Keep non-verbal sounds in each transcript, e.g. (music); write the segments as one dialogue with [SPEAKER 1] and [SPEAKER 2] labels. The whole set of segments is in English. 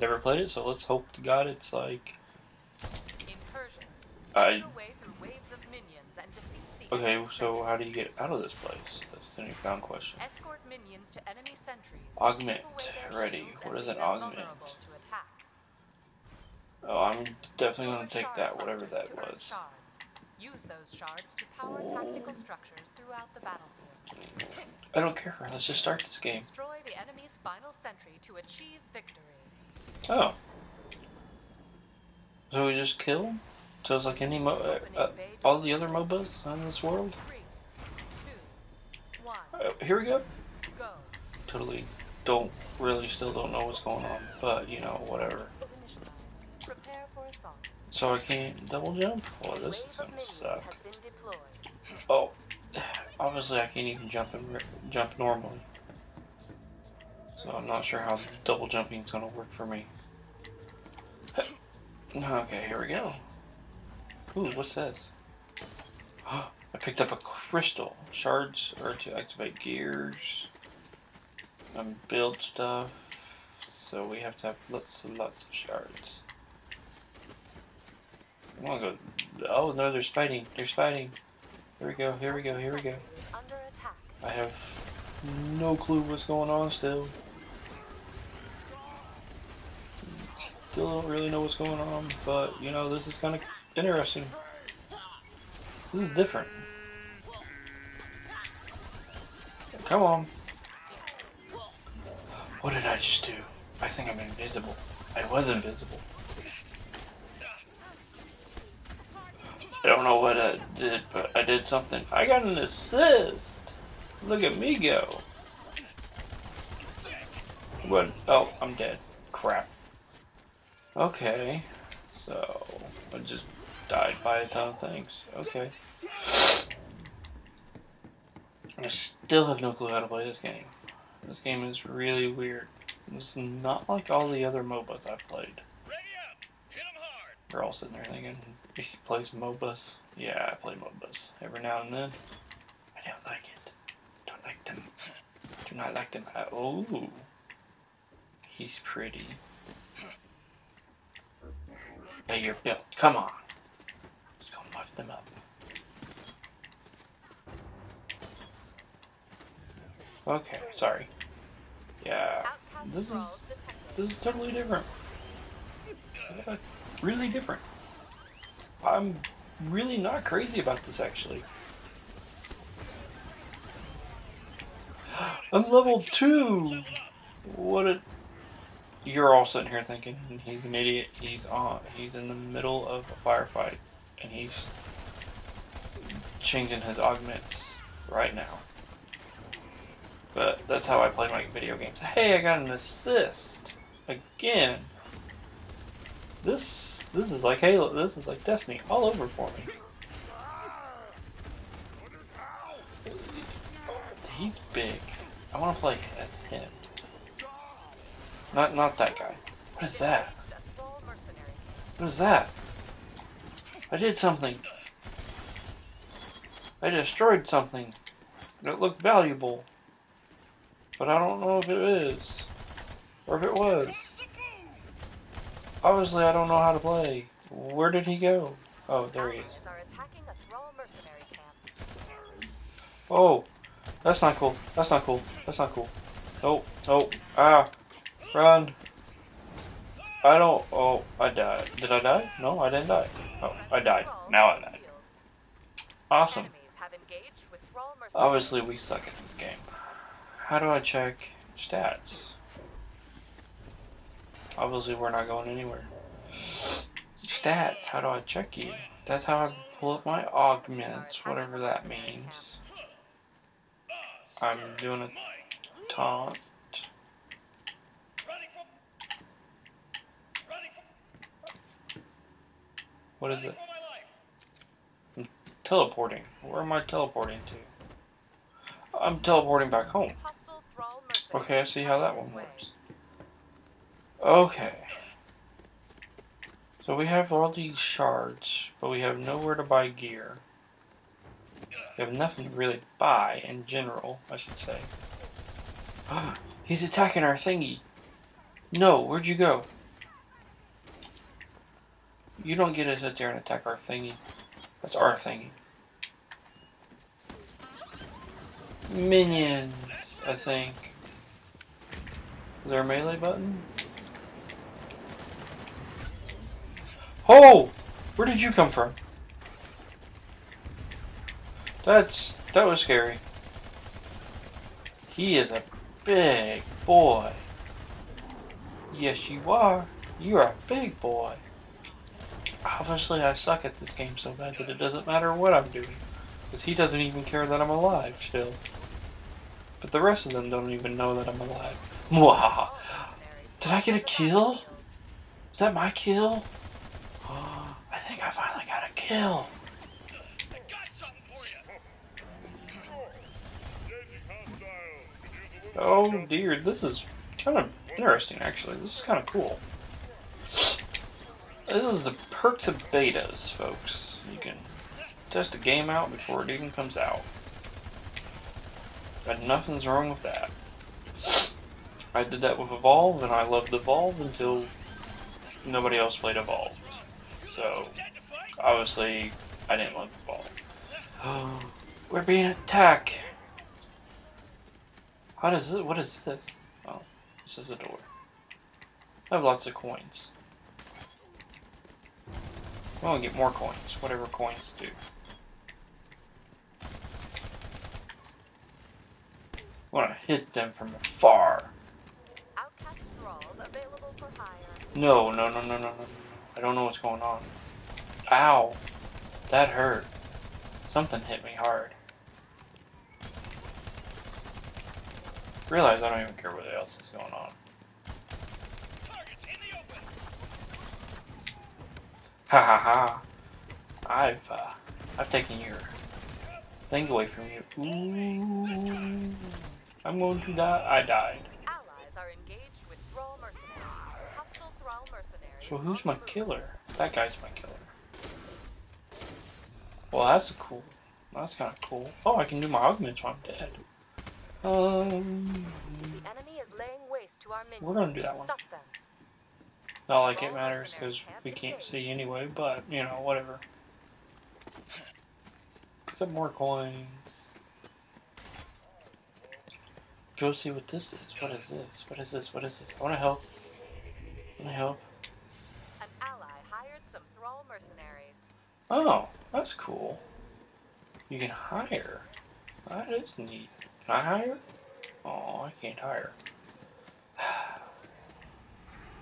[SPEAKER 1] never played it, so let's hope to God it's like.
[SPEAKER 2] Incursion.
[SPEAKER 1] I
[SPEAKER 2] Make your way through waves of minions and defeat the
[SPEAKER 1] okay. So how do you get out of this place? That's the newfound question.
[SPEAKER 2] Escort minions to enemy sentries.
[SPEAKER 1] Augment.
[SPEAKER 2] strip away their
[SPEAKER 1] Ready. What is an augment?
[SPEAKER 2] to.
[SPEAKER 1] Oh, I'm definitely gonna take that, whatever that was.
[SPEAKER 2] Use those shards to power tactical structures throughout the battlefield.
[SPEAKER 1] I don't care. Let's just start this game.
[SPEAKER 2] Destroy the enemy's final sentry to achieve victory.
[SPEAKER 1] Oh. So we just kill? So it's like any mo- uh, uh, all the other MOBAs in this world?
[SPEAKER 2] Three, two, one,
[SPEAKER 1] Uh, here we go.
[SPEAKER 2] go.
[SPEAKER 1] Totally don't really still don't know what's going on, but you know whatever.
[SPEAKER 2] Is initialized. Prepare for assault.
[SPEAKER 1] So I can't double jump? Well, this is
[SPEAKER 2] of
[SPEAKER 1] gonna suck.
[SPEAKER 2] has been deployed.
[SPEAKER 1] Oh, obviously I can't even jump and jump normally. So I'm not sure how double jumping is gonna work for me. Okay, here we go. Ooh, what's this? (gasps) I picked up a crystal. Shards are to activate gears and build stuff. So we have to have lots and lots of shards. I wanna go. Oh no, there's fighting. There's fighting. Here we go, here we go, here we go.
[SPEAKER 2] Under attack.
[SPEAKER 1] I have no clue what's going on still. Still don't really know what's going on, but you know, this is kind of interesting. This is different. Come on. What did I just do? I think I'm invisible. I was invisible. I don't know what I did, but I did something. I got an assist. Look at me go. What? Oh, I'm dead. Crap. Okay. So, I just died by a ton of things. Okay. I still have no clue how to play this game. This game is really weird. It's not like all the other MOBAs I've played.
[SPEAKER 3] Ready up. Hit 'em hard.
[SPEAKER 1] They're all sitting there thinking, he plays MOBAs. Yeah, I play MOBAs every now and then. I don't like it. Don't like them. Do not like them. at Oh, he's pretty. Hey, you're built. Come on. Just go muff them up. Okay, sorry. Yeah, this is this is totally different. Yeah, really different. I'm really not crazy about this actually. (gasps) I'm level two. What a. You're all sitting here thinking hmm, he's an idiot. He's on. He's in the middle of a firefight, and he's changing his augments right now. But that's how I play my video games. Hey, I got an assist again. This this is like Halo. This is like Destiny all over for me. He's big. I want to play as him. Not not that guy. What is that? What is that? I did something. I destroyed something that looked valuable. But I don't know if it is. Or if it was. Obviously, I don't know how to play. Where did he go? Oh, there he is. Oh, that's not cool. That's not cool. That's not cool. Oh, oh, ah, run. I don't, oh, I died. Did I die? No, I didn't die. Oh, I died. Now I died. Awesome. Obviously, we suck at this game. How do I check stats? Obviously, we're not going anywhere. Stats, how do I check you? That's how I pull up my augments, whatever that means. I'm doing a taunt.
[SPEAKER 3] Running for. Running for.
[SPEAKER 1] What is it?
[SPEAKER 3] Life.
[SPEAKER 1] Teleporting. Where am I teleporting to? I'm teleporting back home. Okay, I see how that one works. Okay. So we have all these shards, but we have nowhere to buy gear. We have nothing to really buy in general, I should say. (gasps) He's attacking our thingy. No, where'd you go? You don't get to sit there and attack our thingy. That's our thingy. Minions, I think. Is there a melee button? Oh! Where did you come from? That's that was scary. He is a big boy. Yes, you are. You're a big boy. Obviously, I suck at this game so bad that it doesn't matter what I'm doing. Because he doesn't even care that I'm alive still. But the rest of them don't even know that I'm alive. Mwahaha. Did I get a kill? Is that my kill? (gasps) I think I finally got a kill. Oh dear, this is kind of interesting actually. This is kind of cool. This is the perks of betas, folks. You can test a game out before it even comes out. And nothing's wrong with that. I did that with Evolve, and I loved Evolve until nobody else played Evolve. So, obviously, I didn't love Evolve. (gasps) We're being attacked. How does it? What is this? Oh, this is a door. I have lots of coins. Want to get more coins, whatever coins do. To hit them from afar. No, no, no, no, no, no. I don't know what's going on. Ow. That hurt. Something hit me hard. Realize I don't even care what else is going on.
[SPEAKER 3] Targets in the open.
[SPEAKER 1] Ha ha ha. I've, uh, I've taken your thing away from you. Ooh. I'm going to die. I died.
[SPEAKER 2] Allies are engaged with thrall mercenaries. Hostile thrall mercenaries.
[SPEAKER 1] So who's my killer? That guy's my killer. Well, that's cool. That's kind of cool. Oh, I can do my augments while I'm dead. Um,
[SPEAKER 2] The enemy is laying waste to our minions.
[SPEAKER 1] We're gonna do that one.
[SPEAKER 2] Stop them.
[SPEAKER 1] Not like it matters because we can't see anyway. But you know, whatever. Pick up more coins. Go see what this is. What is this? What is this? What is this? I want to help. I want to help.
[SPEAKER 2] An ally hired some thrall mercenaries.
[SPEAKER 1] Oh, that's cool. You can hire. That is neat. Can I hire? Oh, I can't hire.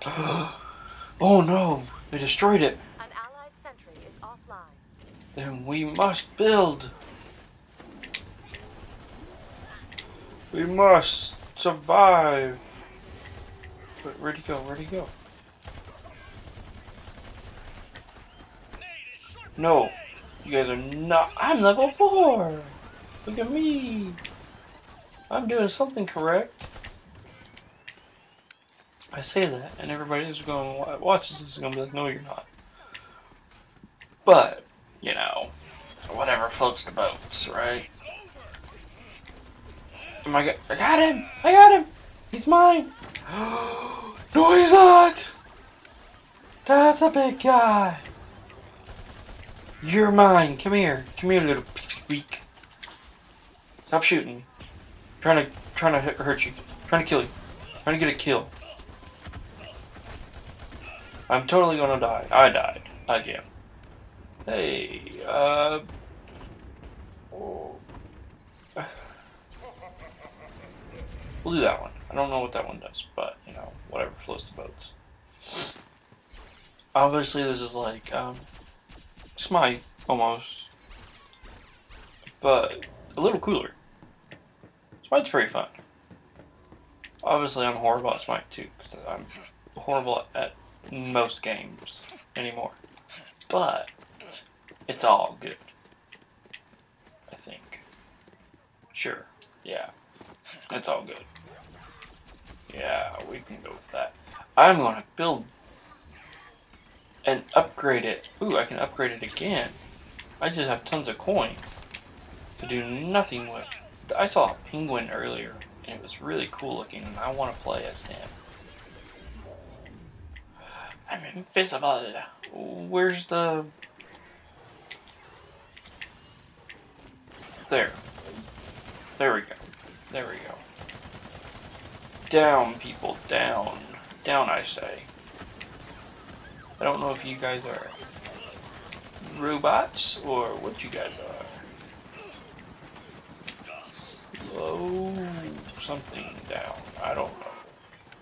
[SPEAKER 1] (sighs) (gasps) (gasps) (gasps) oh no! They destroyed it.
[SPEAKER 2] An allied sentry is offline.
[SPEAKER 1] Then we must build. We must survive. Wait, where'd he go? Where'd he go?
[SPEAKER 3] Nade is short.
[SPEAKER 1] No, you guys are not. I'm level four. Look at me. I'm doing something correct. I say that, and everybody who's going to watches this is going to be like, "No, you're not." But you know, whatever floats the boats, right? Oh my god! I got him! I got him! He's mine! (gasps) no, he's not! That's a big guy! You're mine. Come here. Come here, little squeak. Stop shooting. Trying to trying to hurt you. Trying to kill you. Trying to get a kill. I'm totally gonna die. I died again. Hey, uh. oh. (sighs) We'll do that one. I don't know what that one does, but you know, whatever floats the boats. Obviously, this is like um, Smite almost, but a little cooler. Smite's pretty fun. Obviously, I'm horrible at Smite too, because I'm horrible at most games anymore. But it's all good. I think. Sure. Yeah. It's all good. Yeah, we can go with that. I'm gonna build and upgrade it. Ooh, I can upgrade it again. I just have tons of coins to do nothing with. I saw a penguin earlier, and it was really cool looking, and I want to play as him. I'm invisible. Where's the. There. There we go. There we go. Down, people, down. Down, I say. I don't know if you guys are robots or what you guys are. Slow something down. I don't know.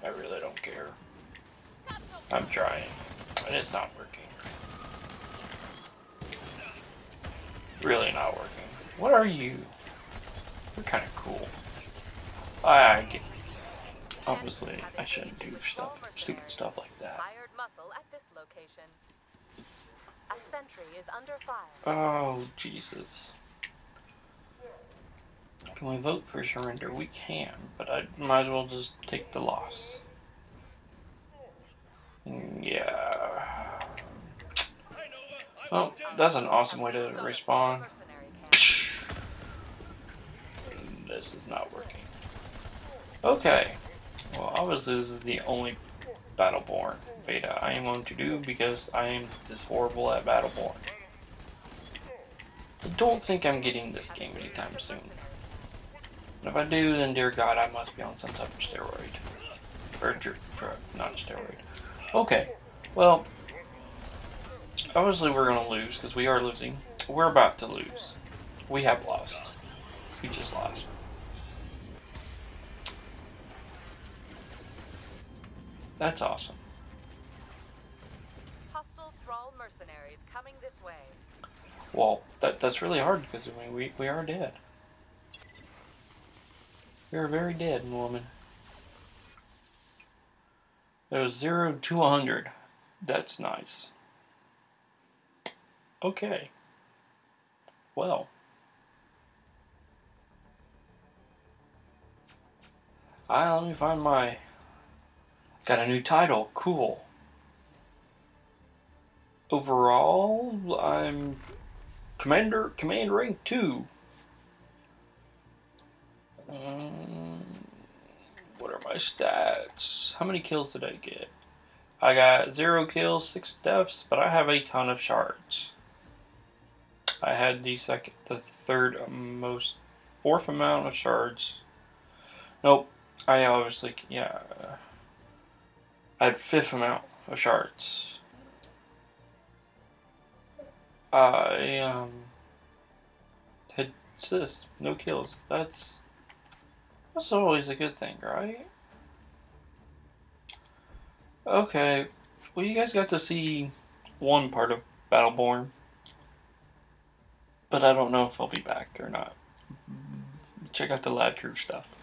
[SPEAKER 1] I really don't care. I'm trying. but it's not working. Really not working. What are you? You're kind of cool. I get. Obviously, I shouldn't do stuff, stupid stuff like that.
[SPEAKER 2] Hired muscle at this location. A sentry is under fire.
[SPEAKER 1] Oh, Jesus. Can we vote for surrender? We can, but I might as well just take the loss. Yeah. Well, that's an awesome way to respawn. This is not working. Okay. Well, obviously this is the only Battleborn beta I am going to do because I am this horrible at Battleborn. I don't think I'm getting this game anytime soon. And if I do, then dear God, I must be on some type of steroid. Or not steroid. Okay. Well, obviously we're going to lose because we are losing. We're about to lose. We have lost. We just lost. That's awesome.
[SPEAKER 2] Hostile thrall mercenaries coming this way.
[SPEAKER 1] Well, that that's really hard because I mean we we are dead. We are very dead, woman. There's zero to a hundred. That's nice. Okay. Well. Ah, let me find my. Got a new title. Cool. Overall, I'm Commander, Command Rank 2. Um, my stats? How many kills did I get? I got 0 kills, 6 deaths, but I have a ton of shards. I had the second, the third most, fourth amount of shards. Nope, I obviously, yeah. I had fifth amount of shards. I um had sis, no kills. That's that's always a good thing, right? Okay. Well you guys got to see one part of Battleborn. But I don't know if I'll be back or not. Check out the Loud Crew stuff.